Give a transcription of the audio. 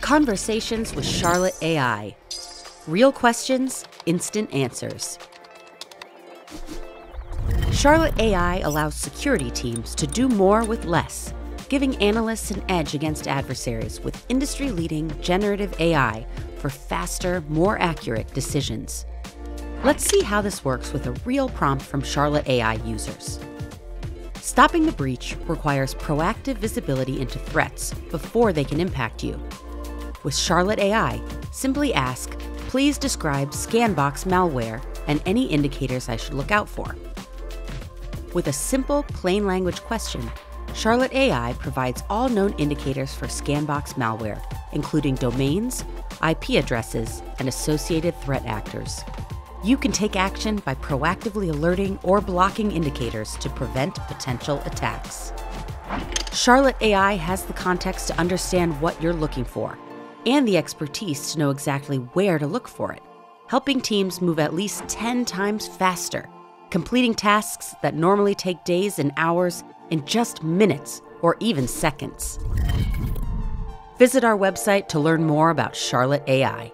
Conversations with Charlotte AI. Real questions, instant answers. Charlotte AI allows security teams to do more with less, giving analysts an edge against adversaries with industry leading generative AI for faster, more accurate decisions. Let's see how this works with a real prompt from Charlotte AI users. Stopping the breach requires proactive visibility into threats before they can impact you. With Charlotte AI, simply ask, please describe Scanbox malware and any indicators I should look out for. With a simple, plain language question, Charlotte AI provides all known indicators for Scanbox malware, including domains, IP addresses, and associated threat actors. You can take action by proactively alerting or blocking indicators to prevent potential attacks. Charlotte AI has the context to understand what you're looking for and the expertise to know exactly where to look for it, helping teams move at least 10 times faster, completing tasks that normally take days and hours in just minutes or even seconds. Visit our website to learn more about Charlotte AI.